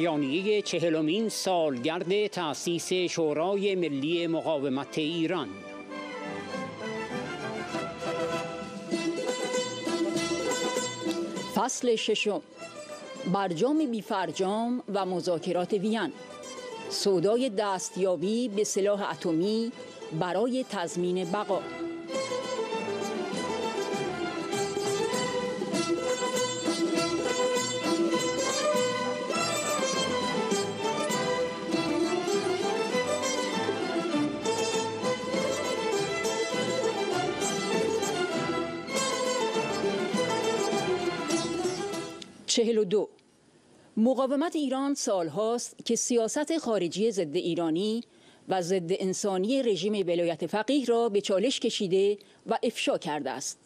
بیانیه چهلمین سالگرد تأسیس شورای ملی مقاومت ایران. فصل ششم. برجام بیفرجام و مذاکرات وین. سودای دستیابی به سلاح اتمی برای تضمین بقا. دو مقاومت ایران سالهاست که سیاست خارجی ضد ایرانی و ضد انسانی رژیم ولایت فقیه را به چالش کشیده و افشا کرده است.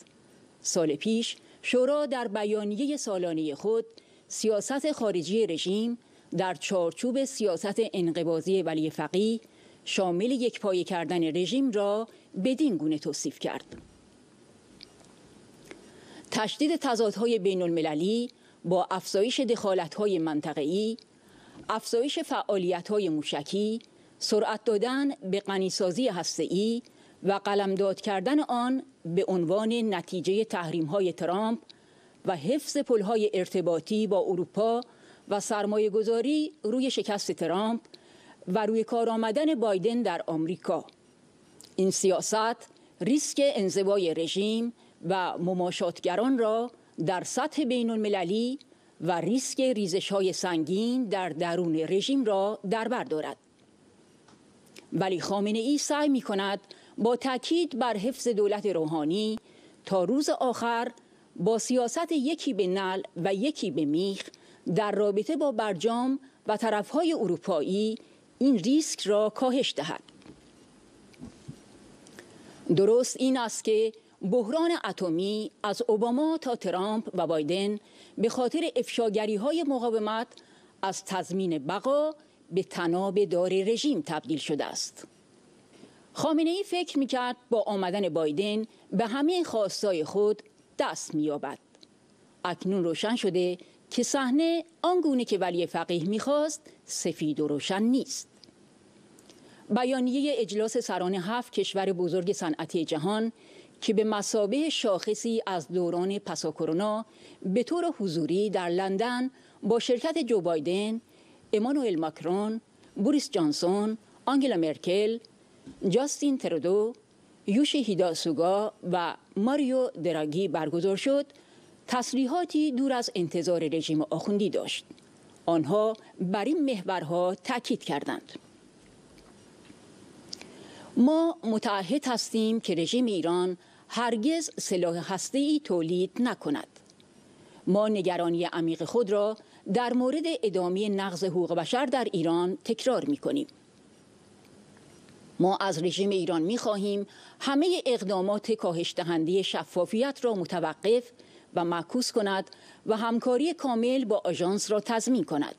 سال پیش شورا در بیانیه سالانه خود سیاست خارجی رژیم در چارچوب سیاست انقباضی ولی فقیه شامل یک پایه کردن رژیم را بدین گونه توصیف کرد. تشدید تضادهای بین المللی با افزایش دخالت‌های منطقه‌ای، افزایش فعالیت‌های موشکی، سرعت دادن به غنیسازی هسته‌ای و قلمداد کردن آن به عنوان نتیجه تحریم‌های ترامپ و حفظ پل‌های ارتباطی با اروپا و سرمایه گذاری روی شکست ترامپ و روی کار آمدن بایدن در آمریکا. این سیاست ریسک انزوای رژیم و مماشاتگران را در سطح بین المللی و ریسک ریزش های سنگین در درون رژیم را در بر دارد. ولی خامنه ای سعی می کند با تاکید بر حفظ دولت روحانی تا روز آخر با سیاست یکی به نل و یکی به میخ در رابطه با برجام و طرفهای اروپایی این ریسک را کاهش دهد. درست این است که بحران اتمی از اوباما تا ترامپ و بایدن به خاطر افشاگری های مقاومت از تضمین بقا به تناب دار رژیم تبدیل شده است. خامنه ای فکر می‌کرد با آمدن بایدن به همه خواستای خود دست مییابد. اکنون روشن شده که صحنه آنگونه که ولی فقیه می‌خواست سفید و روشن نیست. بیانیه اجلاس سران هفت کشور بزرگ صنعتی جهان که به مسابه شاخصی از دوران پسا کرونا به طور حضوری در لندن با شرکت جو بایدن، امانوئل ماکرون، بوریس جانسون، آنگلا مرکل، جاستین ترودو، یوشی هیداسوگا و ماریو دراگی برگزار شد، تصریحاتی دور از انتظار رژیم آخوندی داشت. آنها بر این محورها تاکید کردند. ما متعهد هستیم که رژیم ایران هرگز سلاح هسته‌ای تولید نکند. ما نگرانی عمیق خود را در مورد ادامه نقض حقوق بشر در ایران تکرار می کنیم. ما از رژیم ایران می خواهیم همه اقدامات کاهش دهنده شفافیت را متوقف و معکوس کند و همکاری کامل با آژانس را تضمین کند.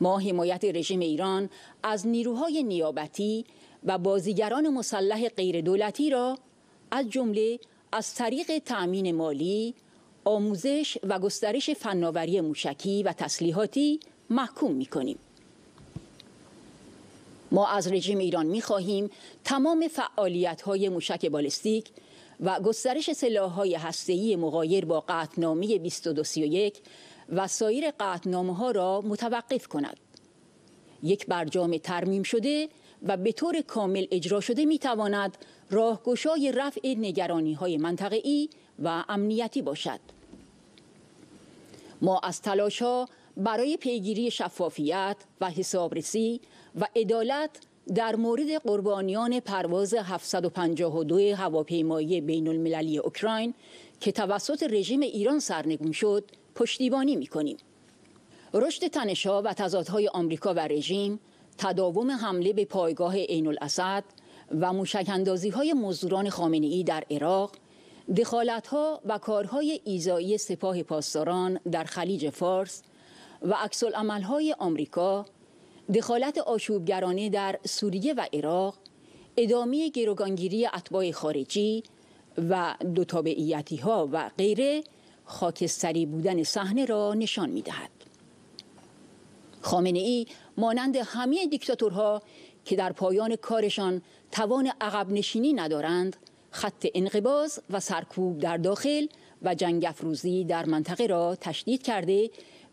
ما حمایت رژیم ایران از نیروهای نیابتی و بازیگران مسلح غیر دولتی را از جمله از طریق تأمین مالی، آموزش و گسترش فناوری موشکی و تسلیحاتی محکوم می کنیم. ما از رژیم ایران می خواهیم تمام فعالیت های موشک بالستیک و گسترش سلاح های هسته‌ای مغایر با قطعنامه 2231 و سایر قطعنامه ها را متوقف کند. یک برجام ترمیم شده و به طور کامل اجرا شده می تواند راهگشای رفع نگرانی های منطقه‌ای و امنیتی باشد. ما از تلاش ها برای پیگیری شفافیت و حسابرسی و عدالت در مورد قربانیان پرواز 752 هواپیمایی بین المللی اوکراین که توسط رژیم ایران سرنگون شد پشتیبانی می کنیم. رشد تنشها و تضادهای آمریکا و رژیم تداوم حمله به پایگاه عین الاسد و موشک های مزدوران خامنه ای در عراق دخالت ها و کارهای ایزایی سپاه پاسداران در خلیج فارس و عکس های آمریکا دخالت آشوبگرانه در سوریه و عراق ادامه گروگانگیری اتباع خارجی و دو تابعیتی ها و غیره خاکستری بودن صحنه را نشان می دهد. خامنه ای مانند همه دیکتاتورها که در پایان کارشان توان عقب نشینی ندارند خط انقباز و سرکوب در داخل و جنگ افروزی در منطقه را تشدید کرده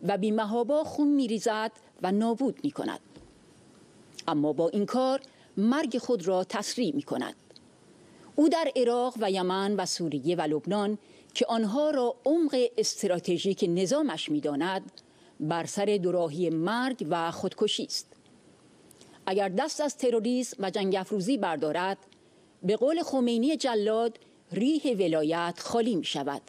و بیمهابا خون میریزد و نابود می کند. اما با این کار مرگ خود را تسریع می کند. او در عراق و یمن و سوریه و لبنان که آنها را عمق استراتژیک نظامش می‌داند بر سر دوراهی مرگ و خودکشی است اگر دست از تروریسم و جنگ افروزی بردارد به قول خمینی جلاد ریح ولایت خالی می شود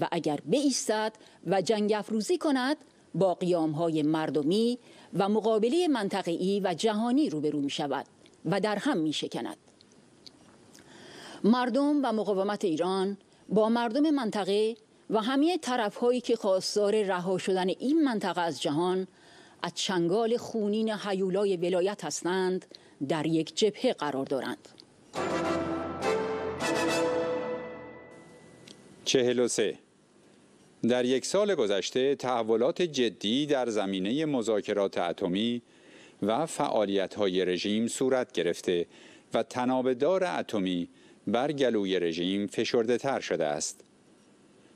و اگر بایستد و جنگ افروزی کند با قیام های مردمی و مقابله منطقه‌ای و جهانی روبرو می شود و در هم می شکند. مردم و مقاومت ایران با مردم منطقه و همه طرف هایی که خواستار رها شدن این منطقه از جهان از چنگال خونین حیولای ولایت هستند در یک جبهه قرار دارند. چهل و سه در یک سال گذشته تحولات جدی در زمینه مذاکرات اتمی و فعالیت های رژیم صورت گرفته و تنابدار اتمی بر گلوی رژیم فشرده تر شده است.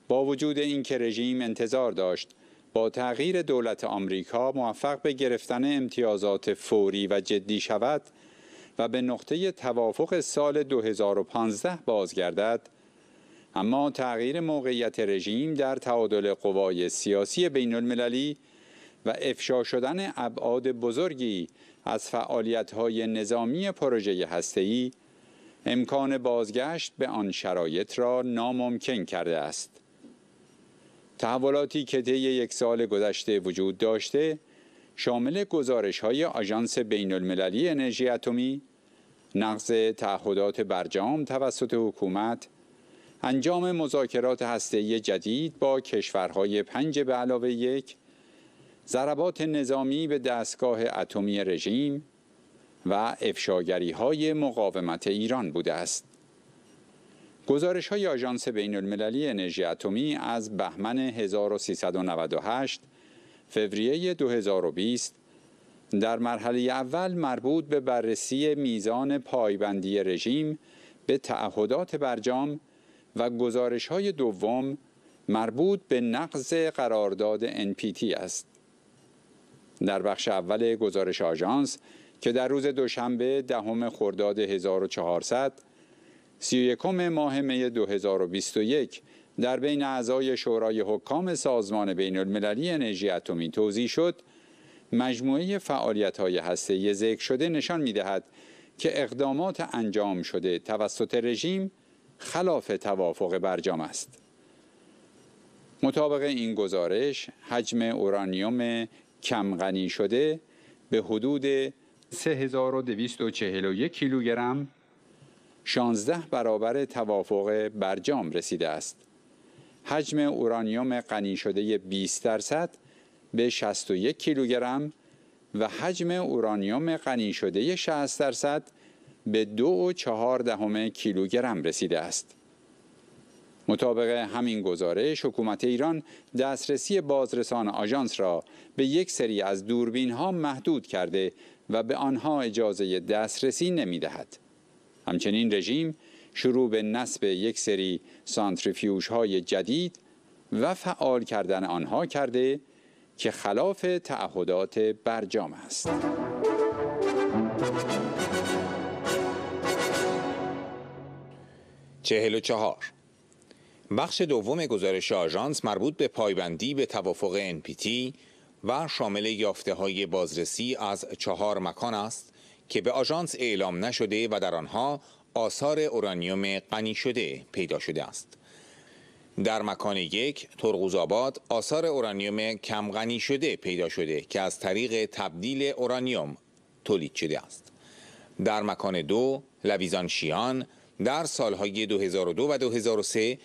با وجود اینکه رژیم انتظار داشت با تغییر دولت آمریکا موفق به گرفتن امتیازات فوری و جدی شود و به نقطه توافق سال 2015 بازگردد اما تغییر موقعیت رژیم در تعادل قوای سیاسی بین المللی و افشا شدن ابعاد بزرگی از فعالیت‌های نظامی پروژه هسته‌ای امکان بازگشت به آن شرایط را ناممکن کرده است. تحولاتی که طی یک سال گذشته وجود داشته شامل گزارش های آژانس بین المللی انرژی اتمی، نقض تعهدات برجام توسط حکومت، انجام مذاکرات هسته‌ای جدید با کشورهای پنج به علاوه یک، ضربات نظامی به دستگاه اتمی رژیم و افشاگری های مقاومت ایران بوده است. گزارش های آژانس بین المللی انرژی اتمی از بهمن 1398 فوریه 2020 در مرحله اول مربوط به بررسی میزان پایبندی رژیم به تعهدات برجام و گزارش های دوم مربوط به نقض قرارداد NPT است. در بخش اول گزارش آژانس که در روز دوشنبه دهم خرداد 1400 31 ماه می 2021 در بین اعضای شورای حکام سازمان بین المللی انرژی اتمی توضیح شد مجموعه فعالیت های هسته ذکر شده نشان می دهد که اقدامات انجام شده توسط رژیم خلاف توافق برجام است. مطابق این گزارش حجم اورانیوم کم غنی شده به حدود 3241 کیلوگرم 16 برابر توافق برجام رسیده است. حجم اورانیوم غنی شده 20 درصد به 61 کیلوگرم و حجم اورانیوم غنی شده 60 درصد به دو و چهار دهم کیلوگرم رسیده است. مطابق همین گزارش حکومت ایران دسترسی بازرسان آژانس را به یک سری از دوربین ها محدود کرده و به آنها اجازه دسترسی نمی دهد. همچنین رژیم شروع به نصب یک سری سانتریفیوژ های جدید و فعال کردن آنها کرده که خلاف تعهدات برجام است. چهل و چهار بخش دوم گزارش آژانس مربوط به پایبندی به توافق NPT و شامل یافته های بازرسی از چهار مکان است که به آژانس اعلام نشده و در آنها آثار اورانیوم غنی شده پیدا شده است. در مکان یک ترغوزآباد آثار اورانیوم کم غنی شده پیدا شده که از طریق تبدیل اورانیوم تولید شده است. در مکان دو لویزان شیان در سالهای 2002 و 2003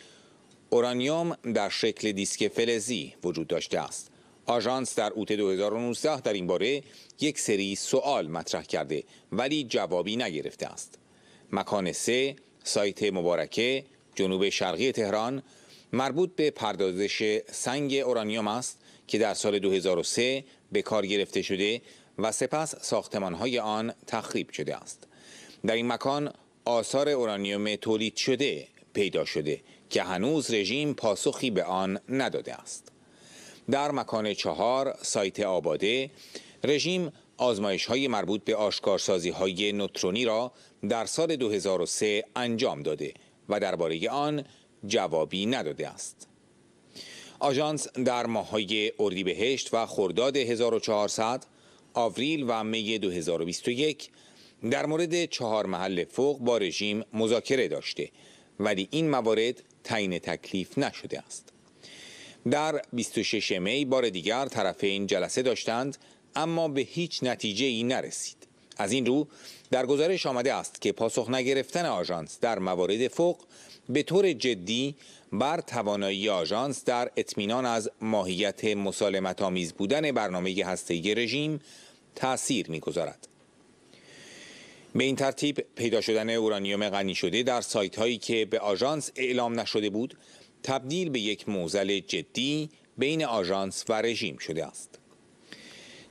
اورانیوم در شکل دیسک فلزی وجود داشته است. آژانس در اوت 2019 در این باره یک سری سوال مطرح کرده ولی جوابی نگرفته است. مکان سه سایت مبارکه جنوب شرقی تهران مربوط به پردازش سنگ اورانیوم است که در سال 2003 به کار گرفته شده و سپس ساختمانهای آن تخریب شده است. در این مکان آثار اورانیوم تولید شده پیدا شده که هنوز رژیم پاسخی به آن نداده است. در مکان چهار سایت آباده رژیم آزمایش های مربوط به آشکارسازی های نوترونی را در سال 2003 انجام داده و درباره آن جوابی نداده است. آژانس در ماههای اردیبهشت و خرداد 1400 آوریل و می 2021 در مورد چهار محل فوق با رژیم مذاکره داشته ولی این موارد تعیین تکلیف نشده است. در 26 می بار دیگر طرفین جلسه داشتند اما به هیچ نتیجه ای نرسید. از این رو در گزارش آمده است که پاسخ نگرفتن آژانس در موارد فوق به طور جدی بر توانایی آژانس در اطمینان از ماهیت مسالمت آمیز بودن برنامه هسته‌ای رژیم تأثیر می‌گذارد. به این ترتیب پیدا شدن اورانیوم غنی شده در سایت هایی که به آژانس اعلام نشده بود تبدیل به یک موزل جدی بین آژانس و رژیم شده است.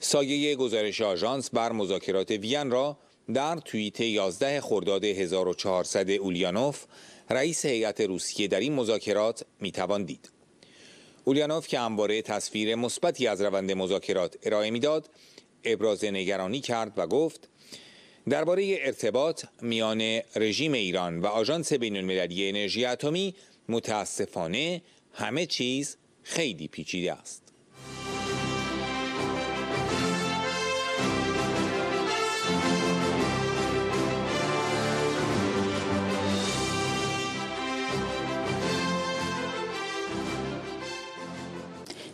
سایه گزارش آژانس بر مذاکرات وین را در توییت 11 خرداد 1400 اولیانوف رئیس هیئت روسیه در این مذاکرات می‌توان دید. اولیانوف که همواره تصویر مثبتی از روند مذاکرات ارائه می‌داد، ابراز نگرانی کرد و گفت درباره ارتباط میان رژیم ایران و آژانس بین المللی انرژی اتمی متاسفانه همه چیز خیلی پیچیده است.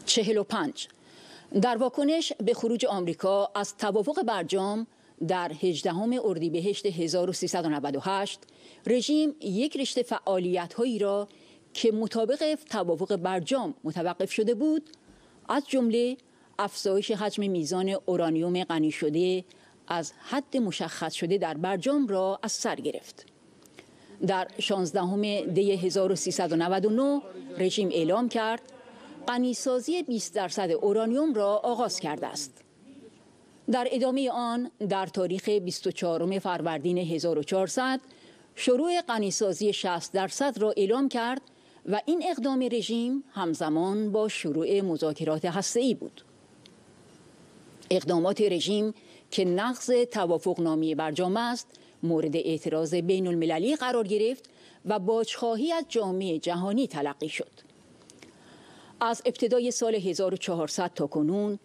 چهل و پنج در واکنش به خروج آمریکا از توافق برجام در 18 اردیبهشت 1398 رژیم یک رشته فعالیت هایی را که مطابق توافق برجام متوقف شده بود از جمله افزایش حجم میزان اورانیوم غنی شده از حد مشخص شده در برجام را از سر گرفت. در 16 دی 1399 رژیم اعلام کرد غنیسازی 20 درصد اورانیوم را آغاز کرده است. در ادامه آن در تاریخ 24 فروردین 1400 شروع غنیسازی 60 درصد را اعلام کرد و این اقدام رژیم همزمان با شروع مذاکرات هسته‌ای بود. اقدامات رژیم که نقض توافق نامی برجام است مورد اعتراض بین المللی قرار گرفت و باجخواهی از جامعه جهانی تلقی شد. از ابتدای سال 1400 تا کنون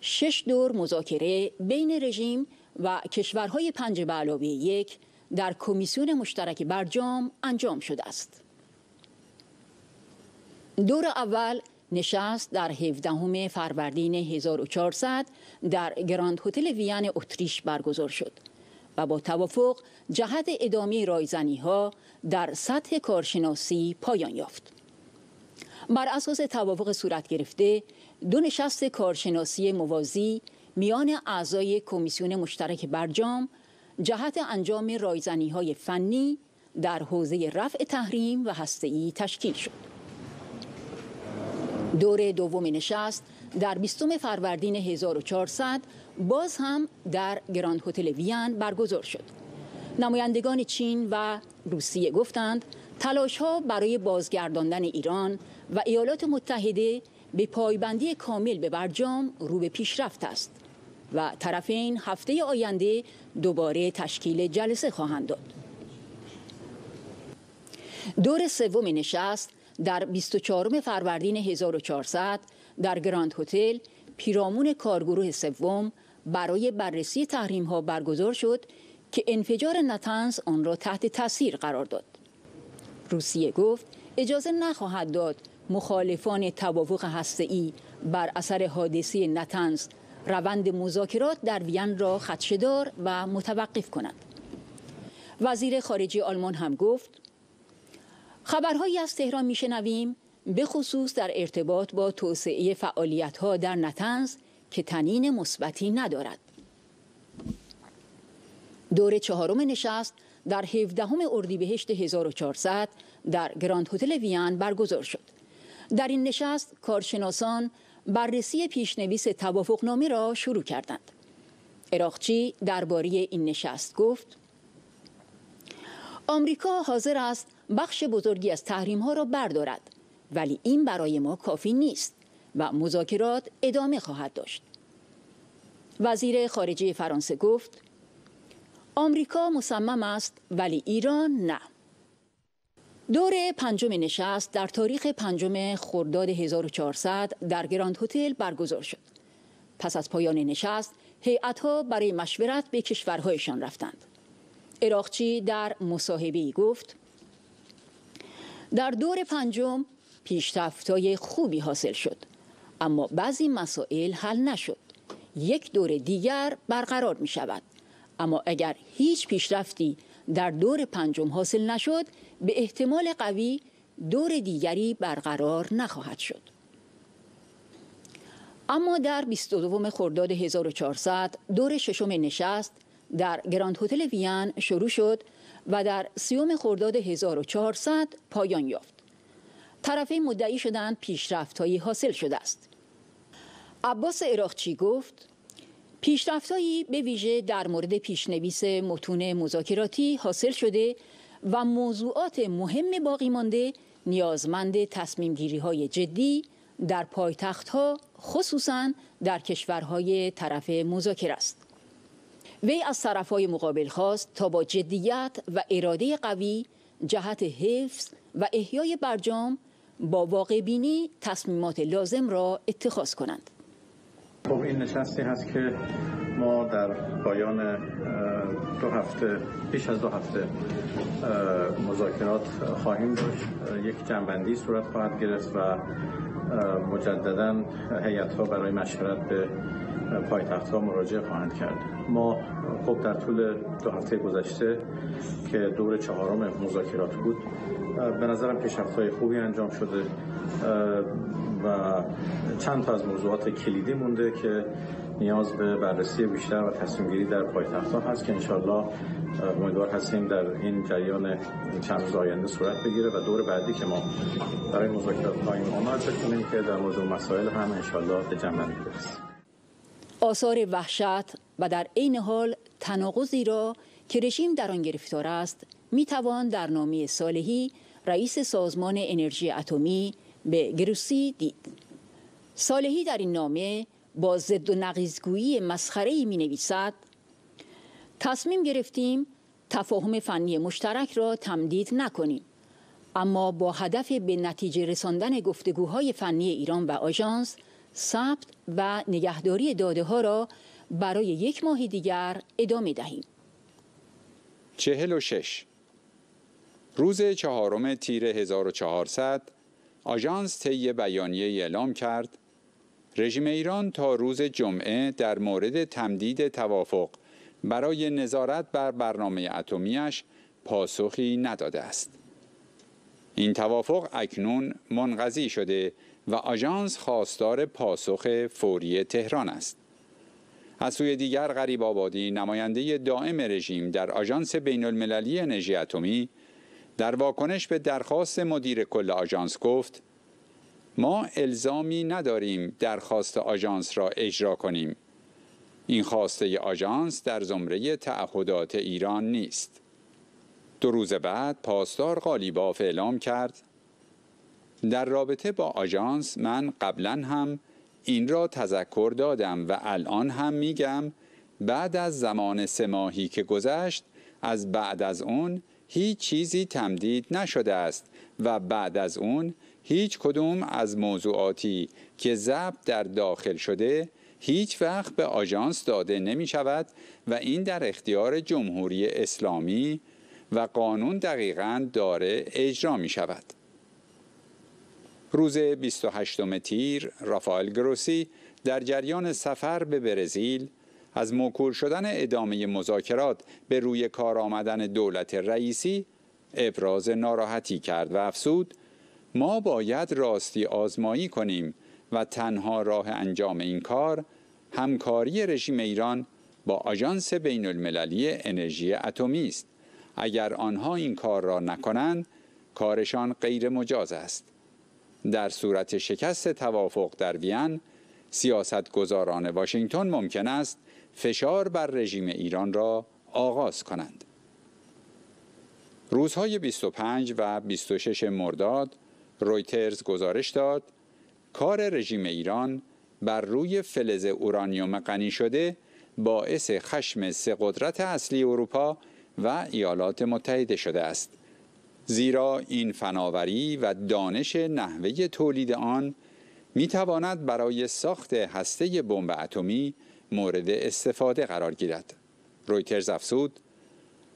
شش دور مذاکره بین رژیم و کشورهای پنج به علاوه یک در کمیسیون مشترک برجام انجام شده است. دور اول نشست در 17 فروردین 1400 در گراند هتل وین اتریش برگزار شد و با توافق جهت ادامه رایزنی ها در سطح کارشناسی پایان یافت. بر اساس توافق صورت گرفته دو نشست کارشناسی موازی میان اعضای کمیسیون مشترک برجام جهت انجام رایزنی های فنی در حوزه رفع تحریم و هسته‌ای تشکیل شد. دور دوم نشست در 20 فروردین 1400 باز هم در گراند هتل وین برگزار شد. نمایندگان چین و روسیه گفتند تلاش ها برای بازگرداندن ایران و ایالات متحده به پایبندی کامل به برجام رو به پیشرفت است و طرفین هفته آینده دوباره تشکیل جلسه خواهند داد. دور سوم نشست در 24 فروردین 1400 در گراند هتل پیرامون کارگروه سوم برای بررسی تحریم ها برگزار شد که انفجار نتنز آن را تحت تاثیر قرار داد. روسیه گفت اجازه نخواهد داد مخالفان توافق هسته‌ای بر اثر حادثه نتنز روند مذاکرات در وین را خدشدار و متوقف کنند. وزیر خارجه آلمان هم گفت خبرهایی از تهران میشنویم به خصوص در ارتباط با توسعه فعالیت ها در نتنز که تنین مثبتی ندارد. دور چهارم نشست در 17 اردیبهشت 1400 در گراند هتل وین برگزار شد. در این نشست کارشناسان بررسی پیشنویس توافقنامه را شروع کردند. اراقچی درباره این نشست گفت آمریکا حاضر است بخش بزرگی از تحریم ها را بردارد ولی این برای ما کافی نیست و مذاکرات ادامه خواهد داشت. وزیر خارجه فرانسه گفت آمریکا مصمم است ولی ایران نه. دور پنجم نشست در تاریخ پنجم خرداد 1400 در گراند هتل برگزار شد. پس از پایان نشست، هیئت‌ها برای مشورت به کشورهایشان رفتند. اراقچی در مصاحبه‌ای گفت: در دور پنجم پیشرفت‌های خوبی حاصل شد، اما بعضی مسائل حل نشد. یک دور دیگر برقرار می شود. اما اگر هیچ پیشرفتی در دور پنجم حاصل نشد به احتمال قوی دور دیگری برقرار نخواهد شد. اما در 22 خرداد 1400 دور ششم نشست در گراند هتل وین شروع شد و در سیوم خرداد 1400 پایان یافت. طرفین مدعی شدند پیشرفتهایی حاصل شده است. عباس عراقچی گفت؟ پیشرفتهایی به ویژه در مورد پیشنویس متون مذاکراتی حاصل شده و موضوعات مهم باقی مانده نیازمند تصمیم گیری های جدی در پایتخت ها خصوصا در کشورهای طرف مذاکره است. وی از طرف های مقابل خواست تا با جدیت و اراده قوی جهت حفظ و احیای برجام با واقع بینی تصمیمات لازم را اتخاذ کنند. خب این نشستی هست که ما در پایان دو هفته پیش از دو هفته مذاکرات خواهیم داشت. یک جنبندی صورت خواهد گرفت و مجددا هیئت ها برای مشورت به پایتخت ها مراجعه خواهند کرد. ما خب در طول دو هفته گذشته که دور چهارم مذاکرات بود به نظرم پیشرفت های خوبی انجام شده و چند تا از موضوعات کلیدی مونده که نیاز به بررسی بیشتر و تصمیم گیری در پایتخت هست که انشالله امیدوار هستیم در این جریان چند روز آینده صورت بگیره و دور بعدی که ما برای مذاکرات خواهیم آمد بکنیم که در موضوع مسائل هم انشالله به جمع برسیم. آثار وحشت و در عین حال تناقضی را که رژیم در آن گرفتار است می توان در نامه صالحی رئیس سازمان انرژی اتمی به گروسی دید. صالحی در این نامه با ضد و نقیزگویی مسخره می نویسد تصمیم گرفتیم تفاهم فنی مشترک را تمدید نکنیم اما با هدف به نتیجه رساندن گفتگوهای فنی ایران و آژانس ثبت و نگهداری داده ها را برای یک ماه دیگر ادامه دهیم. چهل و شش روز چهارم تیر 1400 آژانس طی بیانیه اعلام کرد رژیم ایران تا روز جمعه در مورد تمدید توافق برای نظارت بر برنامه اتمیش پاسخی نداده است. این توافق اکنون منقضی شده و آژانس خواستار پاسخ فوری تهران است. از سوی دیگر غریب آبادی نماینده دائم رژیم در آژانس بین المللی انرژی اتمی در واکنش به درخواست مدیر کل آژانس گفت ما الزامی نداریم درخواست آژانس را اجرا کنیم. این خواسته آژانس در زمره تعهدات ایران نیست. دو روز بعد پاسدار قالیباف اعلام کرد در رابطه با آژانس من قبلا هم این را تذکر دادم و الان هم میگم بعد از زمان سه ماهی که گذشت از بعد از اون هیچ چیزی تمدید نشده است و بعد از اون هیچ کدوم از موضوعاتی که ضبط در داخل شده هیچ وقت به آژانس داده نمی شود و این در اختیار جمهوری اسلامی و قانون دقیقا داره اجرا می شود. روز 28 تیر رافائل گروسی در جریان سفر به برزیل از موکول شدن ادامه مذاکرات به روی کار آمدن دولت رئیسی ابراز ناراحتی کرد و افسود ما باید راستی آزمایی کنیم و تنها راه انجام این کار همکاری رژیم ایران با آژانس بین المللی انرژی اتمی است. اگر آنها این کار را نکنند کارشان غیر مجاز است. در صورت شکست توافق در وین سیاستگزاران واشنگتن ممکن است فشار بر رژیم ایران را آغاز کنند. روزهای 25 و 26 مرداد رویترز گزارش داد کار رژیم ایران بر روی فلز اورانیوم غنی شده باعث خشم سه قدرت اصلی اروپا و ایالات متحده شده است. زیرا این فناوری و دانش نحوه تولید آن می تواند برای ساخت هسته بمب اتمی مورد استفاده قرار گیرد. رویترز افزود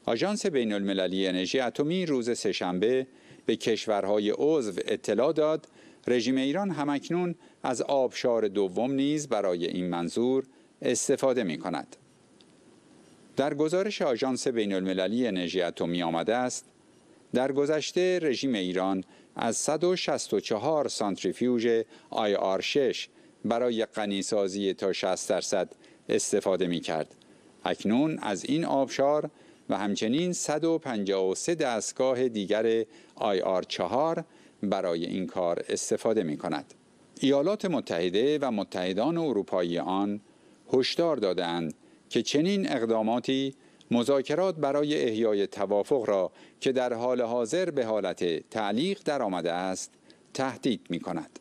آژانس بین المللی انرژی اتمی روز سهشنبه به کشورهای عضو اطلاع داد رژیم ایران همکنون از آبشار دوم نیز برای این منظور استفاده می کند. در گزارش آژانس بین المللی انرژی اتمی آمده است در گذشته رژیم ایران از 164 سانتریفیوژ آی آر 6 برای غنیسازی تا 60 درصد استفاده می کرد. اکنون از این آبشار و همچنین 153 دستگاه دیگر آی آر 4 برای این کار استفاده می کند. ایالات متحده و متحدان اروپایی آن هشدار دادند که چنین اقداماتی مذاکرات برای احیای توافق را که در حال حاضر به حالت تعلیق درآمده است تهدید می کند.